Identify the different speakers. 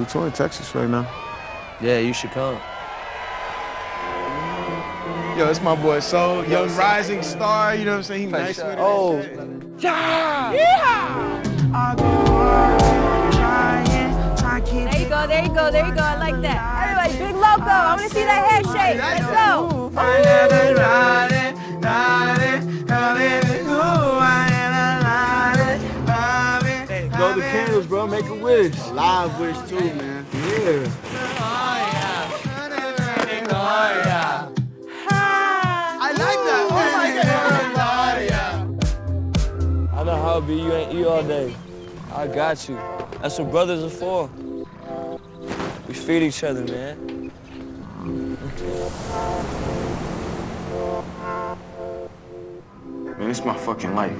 Speaker 1: We touring Texas right now.
Speaker 2: Yeah, you should come.
Speaker 1: Yo, it's my boy So, young rising star. You know what I'm saying? He nice with it.
Speaker 2: Oh.
Speaker 1: yeah.
Speaker 3: There you go, there you go, there you go. I like that. Everybody, big loco. I want to see that head shake. Let's go.
Speaker 2: Go bro. Make a wish.
Speaker 1: Live wish too, man.
Speaker 2: Yeah.
Speaker 1: I like that. Oh
Speaker 2: I know how it be. You ain't eat all day. I got you. That's what brothers are for. We feed each other, man.
Speaker 1: Man, it's my fucking life.